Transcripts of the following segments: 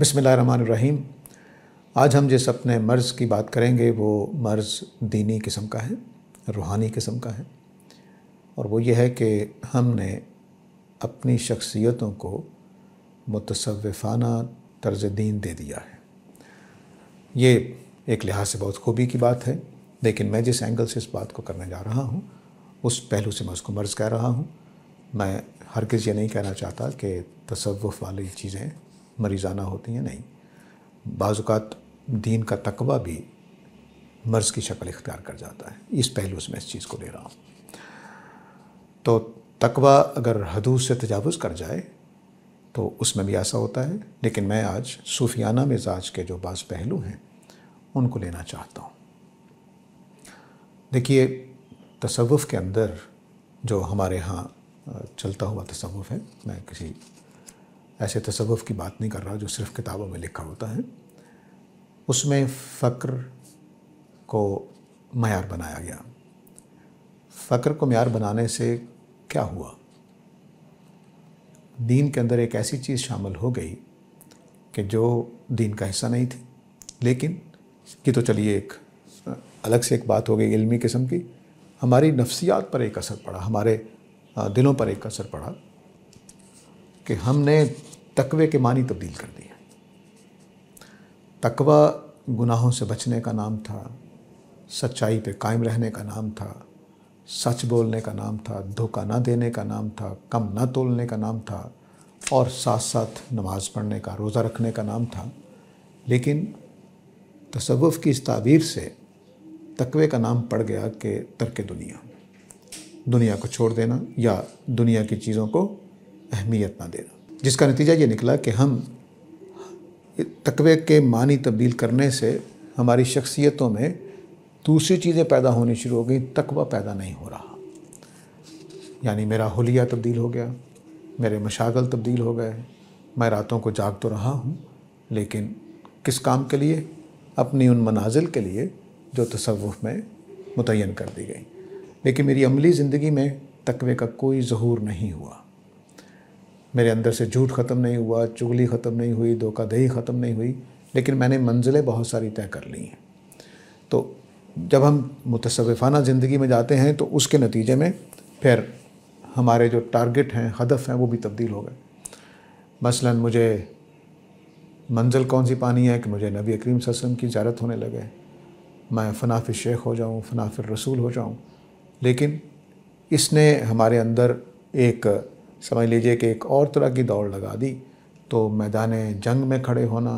बिसमीम आज हम जिस अपने मर्ज़ की बात करेंगे, वो मर्ज़ दीनी किस्म का है, रूहानी किस्म का है। और वो ये है कि हमने अपनी शख्सियतों को मुतसफ़ाना तर्ज दीन दे दिया है। ये एक लिहाज से बहुत खूबी की बात है, लेकिन मैं जिस एंगल से इस बात को करने जा रहा हूँ, उस पहलू से मैं उसको मर्ज़ कह रहा हूँ। मैं हर किस ये नहीं कहना चाहता कि तसव्वुफ़ वाली चीज़ें मरीज़ाना होती हैं, नहीं। बाज़ात दीन का तकवा भी मर्ज़ की शक्ल इख्तियार कर जाता है। इस पहलू से मैं इस चीज़ को ले रहा हूँ। तो तकवा अगर हदूद से तजावज़ कर जाए तो उसमें भी ऐसा होता है। लेकिन मैं आज सूफियाना मिजाज के जो बाज़ पहलू हैं, उनको लेना चाहता हूँ। देखिए, तसव्वुफ़ के अंदर जो हमारे यहाँ चलता हुआ तसव्वुफ़ है, मैं किसी ऐसे तसव्वुफ़ की बात नहीं कर रहा जो सिर्फ़ किताबों में लिखा होता है। उसमें फ़क्र को मैार बनाया गया। फ़क्र को मैार बनाने से क्या हुआ? दीन के अंदर एक ऐसी चीज़ शामिल हो गई कि जो दीन का हिस्सा नहीं थी। लेकिन कि तो चलिए एक, अलग से एक बात हो गई इल्मी किस्म की। हमारी नफ्सियात पर एक असर पड़ा, हमारे दिलों पर एक असर पड़ा। कि हमने तकवे के मानी तब्दील कर दिए तकवा गुनाहों से बचने का नाम था, सच्चाई पे कायम रहने का नाम था, सच बोलने का नाम था, धोखा ना देने का नाम था, कम ना तोलने का नाम था, और साथ साथ नमाज़ पढ़ने का, रोज़ा रखने का नाम था। लेकिन तसव्वुफ़ की इस ताबीर से तकवे का नाम पड़ गया कि तर्क दुनिया दुनिया को छोड़ देना या दुनिया की चीज़ों को अहमियत ना देना। जिसका नतीजा ये निकला कि हम तकवे के मानी तब्दील करने से हमारी शख्सियतों में दूसरी चीज़ें पैदा होनी शुरू हो गई, तकवा पैदा नहीं हो रहा। यानी मेरा होलिया तब्दील हो गया, मेरे मशागल तब्दील हो गए, मैं रातों को जाग तो रहा हूँ, लेकिन किस काम के लिए? अपनी उन मनाजिल के लिए जो तसव्वुफ़ में मुतन कर दी गई। लेकिन मेरी अमली ज़िंदगी में तकवे का कोई जहूर नहीं हुआ। मेरे अंदर से झूठ ख़त्म नहीं हुआ, चुगली ख़त्म नहीं हुई धोखाधही ख़त्म नहीं हुई, लेकिन मैंने मंजिलें बहुत सारी तय कर ली हैं। तो जब हम मुतसफ़ाना ज़िंदगी में जाते हैं तो उसके नतीजे में फिर हमारे जो टारगेट हैं, हदफ हैं, वो भी तब्दील हो गए। मसलन मुझे मंजिल कौन सी पानी है कि मुझे नबी करीम वसम की जारत होने लगे। मैं फनाफि शेख हो जाऊँ फनाफिर रसूल हो जाऊँ। लेकिन इसने हमारे अंदर एक समझ लीजिए कि एक और तरह की दौड़ लगा दी तो मैदान जंग में खड़े होना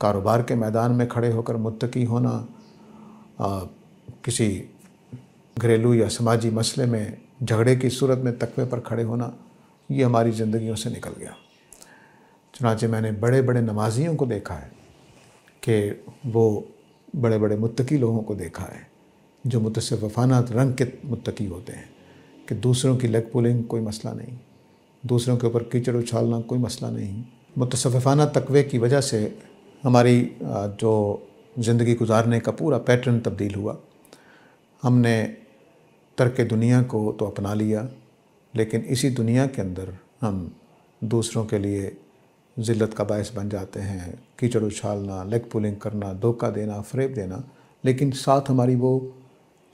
कारोबार के मैदान में खड़े होकर मुत्तकी होना आ, किसी घरेलू या समाजी मसले में झगड़े की सूरत में तकवे पर खड़े होना ये हमारी ज़िंदगियों से निकल गया। चुनाचे मैंने बड़े बड़े नमाजियों को देखा है कि वो बड़े बड़े मुत्तकी लोगों को देखा है जो मुतसफ़ाना रंग के मुत्तकी होते हैं। कि दूसरों की लेग पुलिंग कोई मसला नहीं। दूसरों के ऊपर कीचड़ उछालना कोई मसला नहीं। मुतसफ़ाना तकवे की वजह से हमारी जो ज़िंदगी गुजारने का पूरा पैटर्न तब्दील हुआ। हमने तर्क दुनिया को तो अपना लिया, लेकिन इसी दुनिया के अंदर हम दूसरों के लिए ज़िल्लत का बायस बन जाते हैं। कीचड़ उछालना लेग पुलिंग करना, धोखा देना, फ़रेब देना, लेकिन साथ हमारी वो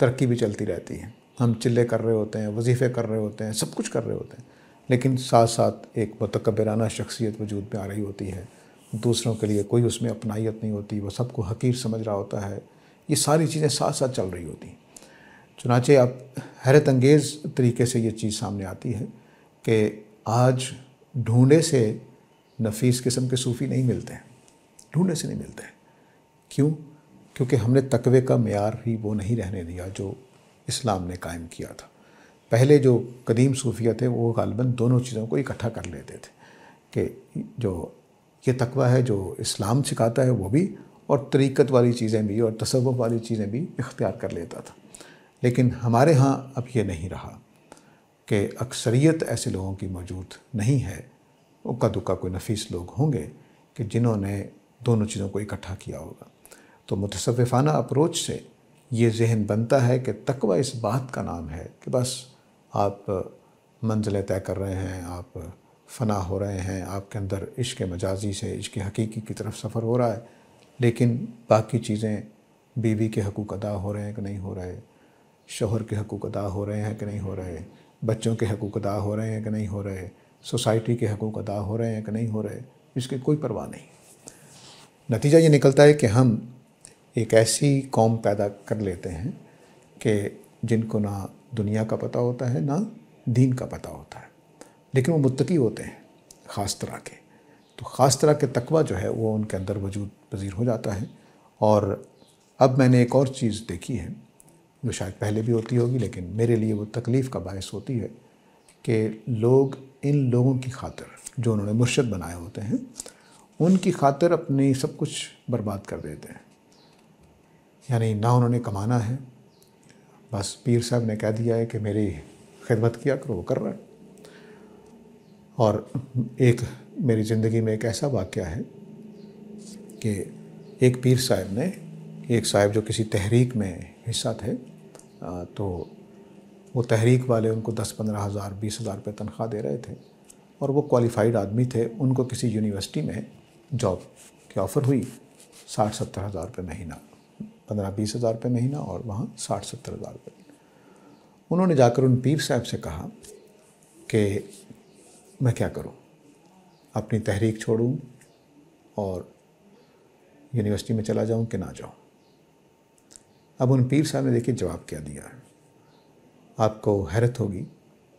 तरक्की भी चलती रहती है। हम चिल्ले कर रहे होते हैं, वजीफ़े कर रहे होते हैं, सब कुछ कर रहे होते हैं। लेकिन साथ साथ एक मतकबराना शख्सियत वजूद में आ रही होती है। दूसरों के लिए कोई उसमें अपनाइत नहीं होती वह सबको हकीर समझ रहा होता है। ये सारी चीज़ें साथ साथ चल रही होती चुनाचे आप हैरत अंगेज़ तरीके से ये चीज़ सामने आती है कि आज ढूंढे से नफीस किस्म के सूफ़ी नहीं मिलते हैं। ढूंढे से नहीं मिलते हैं। क्यों? क्योंकि हमने तकवे का मैार ही वो नहीं रहने दिया जो इस्लाम ने कायम किया था। पहले जो कदीम सूफिया थे, वो गालबन दोनों चीज़ों को इकट्ठा कर लेते थे कि जो ये तकवा है, जो इस्लाम सिखाता है, वो भी और तरीक़त वाली चीज़ें भी और तसव्वुफ़ वाली चीज़ें भी इख्तियार कर लेता था। लेकिन हमारे यहाँ अब ये नहीं रहा कि अक्सरियत ऐसे लोगों की मौजूद नहीं है। उक्का दुक्का कोई नफीस लोग होंगे कि जिन्होंने दोनों चीज़ों को इकट्ठा किया होगा। तो मुतसफ़ाना अप्रोच से ये जहन बनता है कि तकवा इस बात का नाम है कि बस आप मंजिलें तय कर रहे हैं, आप फना हो रहे हैं, आपके अंदर इश्क मजाजी से, इश्क हकीकी की तरफ़ सफ़र हो रहा है, लेकिन बाकी चीज़ें बीवी के हकूक़ अदा हो रहे हैं कि नहीं हो रहे शोहर के हकूक़ अदा हो रहे हैं कि नहीं हो रहे बच्चों के हकूक़ अदा हो रहे हैं कि नहीं हो रहे सोसाइटी के हकूक़ अदा हो रहे हैं कि नहीं हो रहे इसकी कोई परवाह नहीं। नतीजा ये निकलता है कि हम एक ऐसी कौम पैदा कर लेते हैं कि जिनको ना दुनिया का पता होता है, ना दीन का पता होता है। लेकिन वो मुत्तकी होते हैं, ख़ास तरह के। तो ख़ास तरह के तकवा जो है, वो उनके अंदर वजूद पजीर हो जाता है। और अब मैंने एक और चीज़ देखी है, जो शायद पहले भी होती होगी, लेकिन मेरे लिए वो तकलीफ़ का बायस होती है कि लोग इन लोगों की खातर जो उन्होंने मुर्शद बनाए होते हैं, उनकी खातर अपनी सब कुछ बर्बाद कर देते हैं। यानी ना उन्होंने कमाना है। बस पीर साहब ने कह दिया है कि मेरी खिदमत किया करो, वो कर रहा है। और एक मेरी ज़िंदगी में एक ऐसा वाक़ है कि एक पीर साहब ने, एक साहब जो किसी तहरीक में हिस्सा थे तो वो तहरीक वाले उनको दस पंद्रह हज़ार, बीस हज़ार रुपये तनख्वाह दे रहे थे और वो क्वालिफाइड आदमी थे। उनको किसी यूनिवर्सिटी में जॉब की ऑफ़र हुई, साठ सत्तर हज़ार रुपये महीना। पंद्रह बीस हज़ार रुपये महीना और वहाँ साठ सत्तर हज़ार रुपये उन्होंने जाकर उन पीर साहब से कहा कि मैं क्या करूँ? अपनी तहरीक छोड़ूँ और यूनिवर्सिटी में चला जाऊँ कि ना जाऊँ? अब उन पीर साहब ने देखिए जवाब क्या दिया आपको हैरत होगी।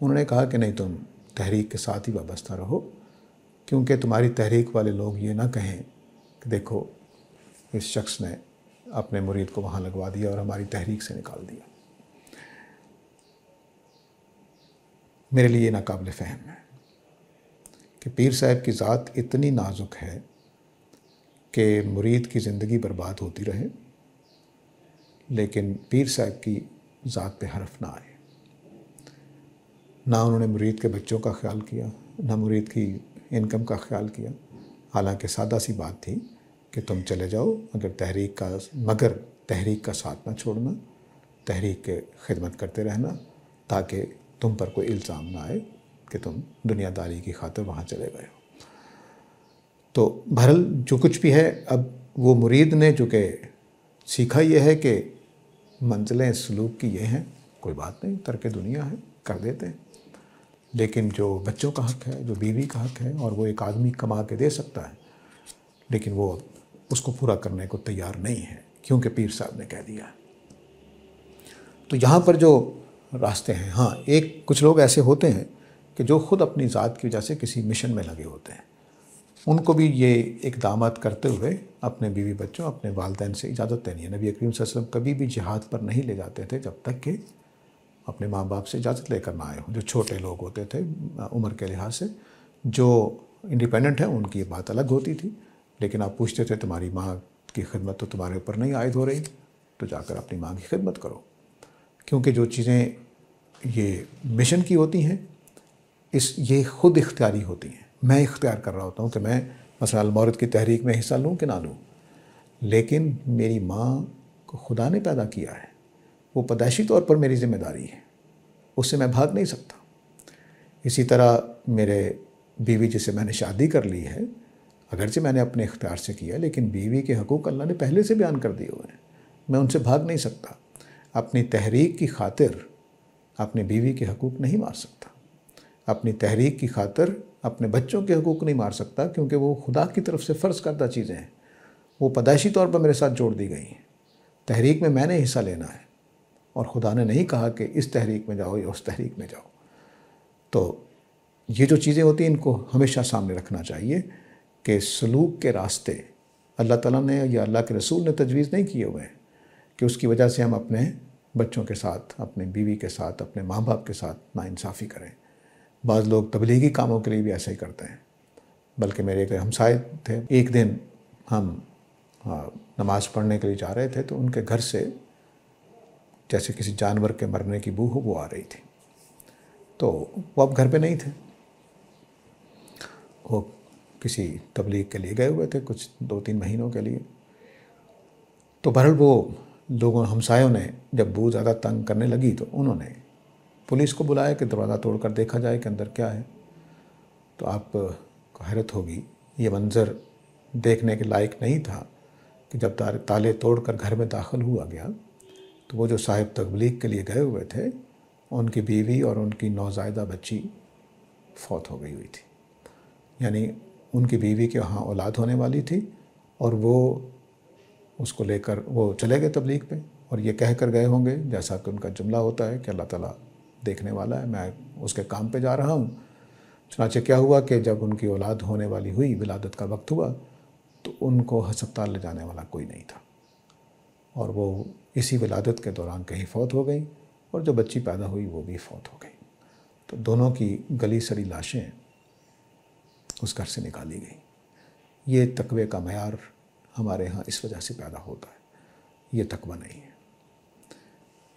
उन्होंने कहा कि नहीं, तुम तहरीक के साथ ही वाबस्ता रहो, क्योंकि तुम्हारी तहरीक वाले लोग ये ना कहें कि देखो, इस शख्स ने अपने मुरीद को वहाँ लगवा दिया और हमारी तहरीक से निकाल दिया। मेरे लिए नाकबिल फ़हम है कि पीर साहब की ज़ात इतनी नाजुक है कि मुरीद की ज़िंदगी बर्बाद होती रहे, लेकिन पीर साहब की ज़ात पे हरफ ना आए। ना उन्होंने मुरीद के बच्चों का ख्याल किया, ना मुरीद की इनकम का ख्याल किया। हालाँकि सादा सी बात थी कि तुम चले जाओ, मगर तहरीक का, मगर तहरीक का साथ ना छोड़ना, तहरीक के खिदमत करते रहना, ताकि तुम पर कोई इल्ज़ाम ना आए कि तुम दुनियादारी की खातर वहाँ चले गए हो। तो बहरल जो कुछ भी है, अब वो मुरीद ने, जो कि सीखा ये है कि मंजिलें, सलूक की ये हैं, कोई बात नहीं, तरक दुनिया है, कर देते हैं। लेकिन जो बच्चों का हक है, जो बीवी का हक है, और वो एक आदमी कमा के दे सकता है, लेकिन वो उसको पूरा करने को तैयार नहीं है, क्योंकि पीर साहब ने कह दिया। तो यहाँ पर जो रास्ते हैं हाँ एक कुछ लोग ऐसे होते हैं कि जो ख़ुद अपनी ज़ात की वजह से किसी मिशन में लगे होते हैं। उनको भी ये इकदाम करते हुए अपने बीवी बच्चों, अपने वालदेन से इजाज़त देनी है। नबी करीम वसल्लम कभी भी जिहाद पर नहीं ले जाते थे जब तक कि अपने माँ बाप से इजाज़त लेकर ना आए हों। जो छोटे लोग होते थे, उम्र के लिहाज से, जो इंडिपेंडेंट हैं, उनकी बात अलग होती थी। लेकिन आप पूछते थे, तुम्हारी माँ की खिदमत तो तुम्हारे ऊपर नहीं आयद हो रही? तो जाकर अपनी माँ की खिदमत करो। क्योंकि जो चीज़ें ये मिशन की होती हैं, इस, ये खुद इख्तियारी होती हैं। मैं इख्तियार कर रहा होता हूँ कि मैं मसला मौरत की तहरीक में हिस्सा लूँ कि ना लूँ। लेकिन मेरी माँ को खुदा ने पैदा किया है। वो पैदाइशी तौर पर मेरी ज़िम्मेदारी है। उससे मैं भाग नहीं सकता। इसी तरह मेरे बीवी जिसे मैंने शादी कर ली है अगरचे मैंने अपने इख्तियार से किया, लेकिन बीवी के हकूक़ अल्लाह ने पहले से बयान कर दिए हुए हैं। मैं उनसे भाग नहीं सकता। अपनी तहरीक की खातिर अपनी बीवी के हकूक़ नहीं मार सकता। अपनी तहरीक की खातिर अपने बच्चों के हकूक़ नहीं मार सकता, क्योंकि वो खुदा की तरफ़ से फ़र्ज़ करदा चीज़ें हैं। वो पैदाइशी तौर पर मेरे साथ जोड़ दी गई हैं। तहरीक में मैंने हिस्सा लेना है, और खुदा ने नहीं कहा कि इस तहरीक में जाओ या उस तहरीक में जाओ। तो ये जो चीज़ें होती हैं, इनको हमेशा सामने रखना चाहिए। कि सलूक के रास्ते अल्लाह ताला ने या अल्लाह के रसूल ने तजवीज़ नहीं किए हुए हैं कि उसकी वजह से हम अपने बच्चों के साथ, अपने बीवी के साथ, अपने माँ बाप के साथ नाइंसाफ़ी करें। बाज़ लोग तबलीगी कामों के लिए भी ऐसा ही करते हैं। बल्कि मेरे एक हमसाए थे, एक दिन हम नमाज़ पढ़ने के लिए जा रहे थे तो उनके घर से जैसे किसी जानवर के मरने की बू हो वो आ रही थी। तो वो अब घर पे नहीं थे। वो किसी तबलीग के लिए गए हुए थे कुछ दो तीन महीनों के लिए। तो बहरल वो लोगों, हमसायों ने जब बू ज़्यादा तंग करने लगी तो उन्होंने पुलिस को बुलाया कि दरवाज़ा तोड़कर देखा जाए कि अंदर क्या है। तो आप हैरत होगी, ये मंज़र देखने के लायक नहीं था कि जब ताले तोड़कर घर में दाखिल हुआ गया तो वो जो साहिब तबलीग के लिए गए हुए थे, उनकी बीवी और उनकी नौजायदा बच्ची फौत हो गई हुई थी। यानी उनकी बीवी के वहाँ औलाद होने वाली थी और वो उसको लेकर वो चले गए तबलीग पे और ये कह कर गए होंगे, जैसा कि उनका जुमला होता है कि अल्लाह ताला देखने वाला है, मैं उसके काम पे जा रहा हूँ। चनाचे क्या हुआ कि जब उनकी औलाद होने वाली हुई, विलादत का वक्त हुआ तो उनको हस्पताल ले जाने वाला कोई नहीं था। और वो इसी विलादत के दौरान कहीं फौत हो गई और जो बच्ची पैदा हुई, वो भी फौत हो गई। तो दोनों की गली सड़ी लाशें उस घर से निकाली गई। ये तकवे का मैार हमारे यहाँ इस वजह से पैदा होता है। ये तकवा नहीं है।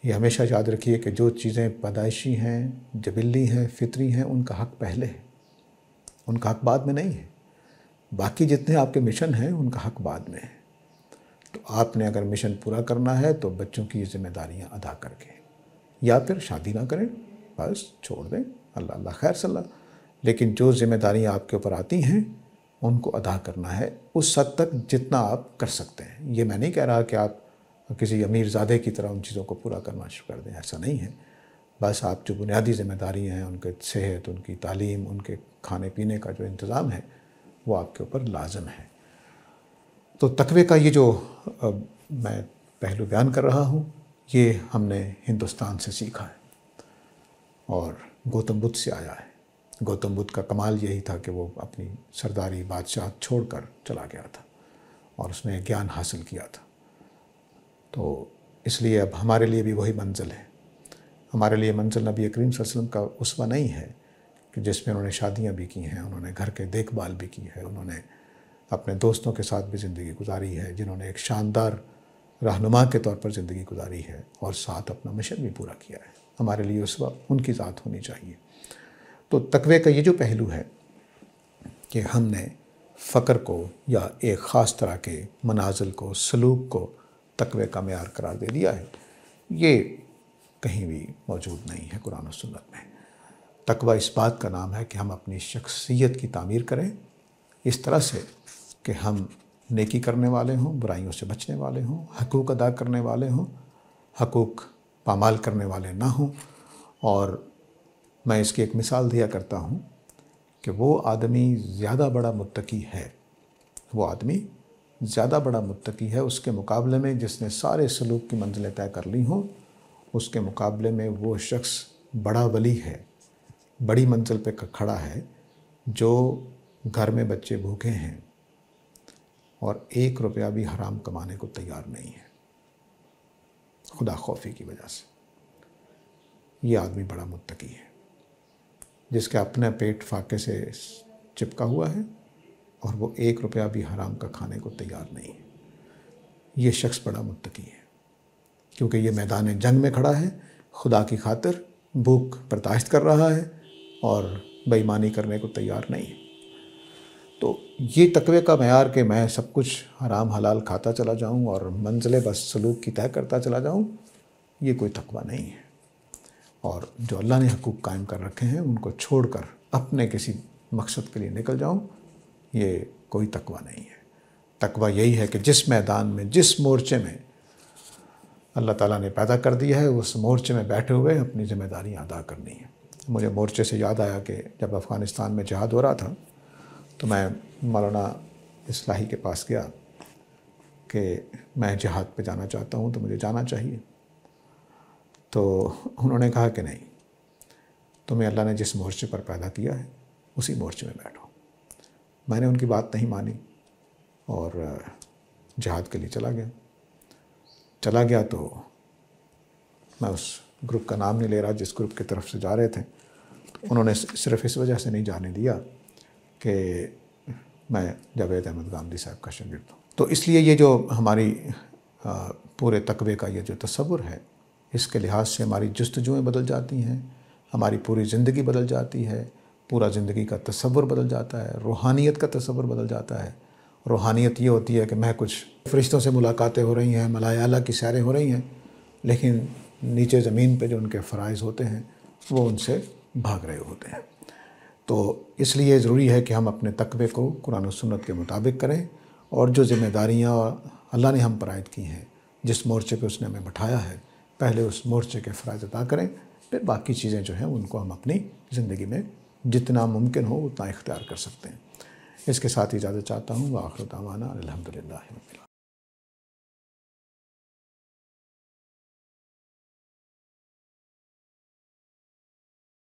ये हमेशा याद रखिए कि जो चीज़ें पैदाइशी हैं, जबिल्ली हैं, फितरी हैं, उनका हक पहले है। उनका हक बाद में नहीं है। बाकी जितने आपके मिशन हैं, उनका हक बाद में है। तो आपने अगर मिशन पूरा करना है तो बच्चों की जिम्मेदारियाँ अदा करके या फिर शादी ना करें, बस छोड़ दें। अल्लाह अल्लाह खैर सल्ला। लेकिन जो जिम्मेदारियाँ आपके ऊपर आती हैं, उनको अदा करना है। उस हद तक जितना आप कर सकते हैं। ये मैं नहीं कह रहा कि आप किसी अमीर ज़ादे की तरह उन चीज़ों को पूरा करना शुरू कर दें, ऐसा नहीं है। बस आप जो बुनियादी ज़िम्मेदारी हैं, उनके सेहत, उनकी तालीम, उनके खाने पीने का जो इंतज़ाम है, वो आपके ऊपर लाजम है। तो तकवे का ये जो मैं पहलू बयान कर रहा हूँ, ये हमने हिंदुस्तान से सीखा है और गौतम बुद्ध से आया है। गौतम बुद्ध का कमाल यही था कि वो अपनी सरदारी बादशाह छोड़कर चला गया था और उसने ज्ञान हासिल किया था। तो इसलिए अब हमारे लिए भी वही मंजिल है। हमारे लिए मंजिल नबी करीम वसल्लम का उसवा नहीं है कि जिसमें उन्होंने शादियाँ भी की हैं, उन्होंने घर के देखभाल भी की है, उन्होंने अपने दोस्तों के साथ भी ज़िंदगी गुजारी है, जिन्होंने एक शानदार रहनुमा के तौर पर ज़िंदगी गुजारी है और साथ अपना मिशन भी पूरा किया है। हमारे लिए उस वक्त उनकी ज़ात होनी चाहिए। तो तकवे का ये जो पहलू है कि हमने फ़क्र को या एक ख़ास तरह के मनाजिल को, सलूक को तकवे का मैार करार दे दिया है। ये कहीं भी मौजूद नहीं है कुरान और सुन्नत में। तकवा इस बात का नाम है कि हम अपनी शख्सियत की तामीर करें। इस तरह से कि हम नेकी करने वाले हों, बुराइयों से बचने वाले हों, हकूक़ अदा करने वाले हों, हकूक़ पामाल करने वाले ना हों, और मैं इसकी एक मिसाल दिया करता हूँ कि वो आदमी ज़्यादा बड़ा मुत्तकी है। वो आदमी ज़्यादा बड़ा मुत्तकी है। उसके मुकाबले में जिसने सारे सलूक की मंजिलें तय कर ली हों, उसके मुकाबले में वो शख्स बड़ा वली है, बड़ी मंजिल पे खड़ा है, जो घर में बच्चे भूखे हैं और एक रुपया भी हराम कमाने को तैयार नहीं है। खुदा खौफी की वजह से ये आदमी बड़ा मुत्तकी है। जिसके अपने पेट फाके से चिपका हुआ है और वो एक रुपया भी हराम का खाने को तैयार नहीं है। ये शख्स बड़ा मुत्तकी है, क्योंकि ये मैदान जंग में खड़ा है, खुदा की खातिर भूख बर्दाश्त कर रहा है और बेईमानी करने को तैयार नहीं है। तो ये तकवे का मैार कि मैं सब कुछ हराम हलाल खाता चला जाऊँ और मंजिल बस सलूक की तय करता चला जाऊँ, ये कोई तकवा नहीं है। और जो अल्लाह ने हकूक़ कायम कर रखे हैं, उनको छोड़कर अपने किसी मकसद के लिए निकल जाऊँ, ये कोई तकवा नहीं है। तकवा यही है कि जिस मैदान में, जिस मोर्चे में अल्लाह ताला ने पैदा कर दिया है, उस मोर्चे में बैठे हुए अपनी जिम्मेदारियाँ अदा करनी है। मुझे मोर्चे से याद आया कि जब अफ़गानिस्तान में जहाद हो रहा था तो मैं मौलाना इसलाही के पास गया कि मैं जहाद पे जाना चाहता हूँ तो मुझे जाना चाहिए। तो उन्होंने कहा कि नहीं, तुम्हें अल्लाह ने जिस मोर्चे पर पैदा किया है, उसी मोर्चे में बैठो। मैंने उनकी बात नहीं मानी और जहाद के लिए चला गया। चला गया तो मैं उस ग्रुप का नाम नहीं ले रहा, जिस ग्रुप की तरफ़ से जा रहे थे। उन्होंने सिर्फ़ इस वजह से नहीं जाने दिया कि मैं जावेद अहमद गांधी साहब का शागिर्द हूँ। तो इसलिए ये जो हमारी पूरे तकबे का ये जो तस्वुर है इसके लिहाज से हमारी जस्तजुएँ बदल जाती हैं, हमारी पूरी ज़िंदगी बदल जाती है, पूरा ज़िंदगी का तस्वुर बदल जाता है, रूहानियत का तस्वुर बदल जाता है। रूहानियत ये होती है कि मैं कुछ फ़रिश्तों से मुलाकातें हो रही हैं मलायाला की सैरें हो रही हैं, लेकिन नीचे ज़मीन पे जो उनके फ़राइज़ होते हैं, वो उनसे भाग रहे होते हैं। तो इसलिए ज़रूरी है कि हम अपने तकबे को कुरान सुन्नत के मुताबिक करें और जो जिम्मेदारियाँ अल्लाह ने हम पर आयद की हैं, जिस मोर्चे पे उसने हमें बैठाया है पहले उस मोर्चे के फ़राज अदा करें, फिर बाकी चीज़ें जो हैं उनको हम अपनी ज़िंदगी में जितना मुमकिन हो उतना इख्तियार कर सकते हैं। इसके साथ इजाज़त चाहता हूँ। आखिर तमाना अलहमदिल्ला